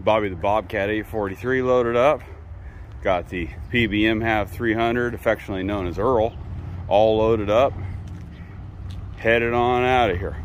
Bobby the Bobcat 843 loaded up. Got the PBM Half 300, affectionately known as Earl, all loaded up. Headed on out of here.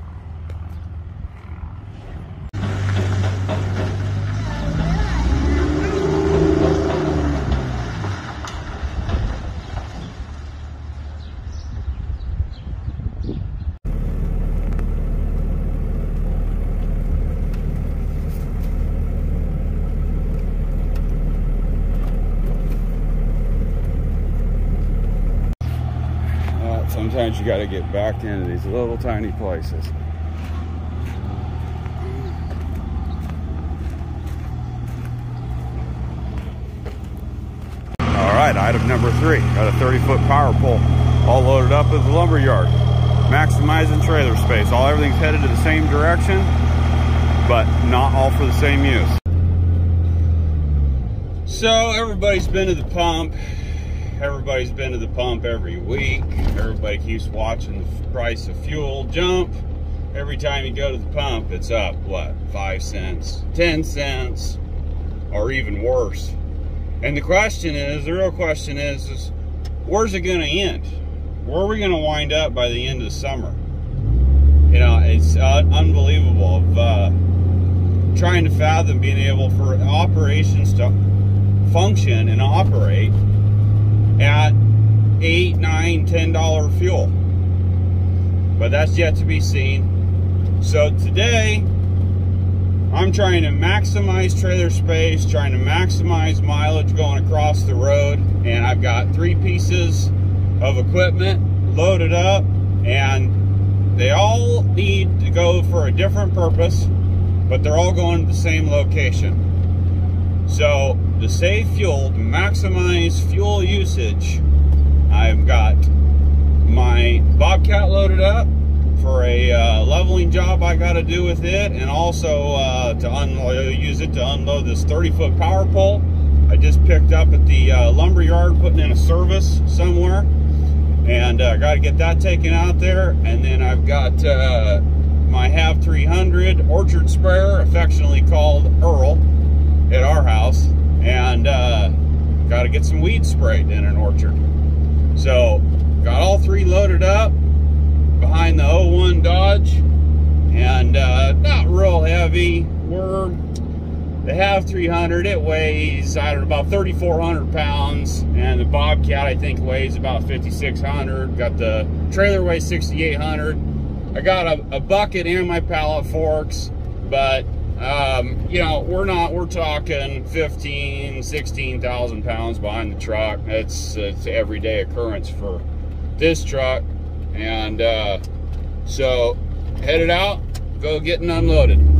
Sometimes you got to get backed into these little tiny places. All right, item number three. Got a 30 foot power pole all loaded up at the lumber yard. Maximizing trailer space. All everything's headed to the same direction, but not all for the same use. So everybody's been to the pump everybody's been to the pump every week. Everybody keeps watching the price of fuel jump. Every time you go to the pump, it's up, what, five cents, 10 cents, or even worse. And the question is, the real question is, is where's it going to end? Where are we going to wind up by the end of the summer? You know, it's uh, unbelievable of uh, trying to fathom being able for operations to function and operate at eight, nine, ten dollar fuel. But that's yet to be seen. So today, I'm trying to maximize trailer space, trying to maximize mileage going across the road, and I've got three pieces of equipment loaded up, and they all need to go for a different purpose, but they're all going to the same location. So to save fuel, to maximize fuel usage, I've got my Bobcat loaded up for a uh, leveling job I got to do with it, and also uh, to unload, use it to unload this 30 foot power pole. I just picked up at the uh, lumber yard, putting in a service somewhere, and I uh, got to get that taken out there. And then I've got uh, my Half 300 orchard sprayer, affectionately called Earl, at our house and uh, got to get some weed sprayed in an orchard. So got all three loaded up behind the 01 Dodge and uh, not real heavy. We're the Half 300, it weighs, I don't know, about 3,400 pounds. And the Bobcat, I think, weighs about 5,600. Got the trailer weighs 6,800. I got a, a bucket and my pallet forks, but um, you know, we're not, we're talking 15, 16,000 pounds behind the truck. It's, it's everyday occurrence for this truck. And uh, so headed out, go getting unloaded.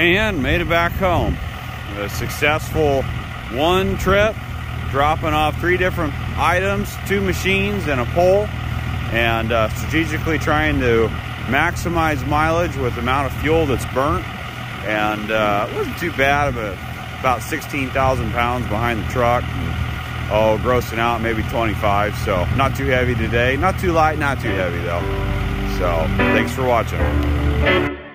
And made it back home. A successful one trip, dropping off three different items, two machines and a pole, and uh, strategically trying to maximize mileage with the amount of fuel that's burnt. And uh, it wasn't too bad, but about 16,000 pounds behind the truck. Oh, grossing out maybe 25. So not too heavy today. Not too light, not too heavy though. So thanks for watching.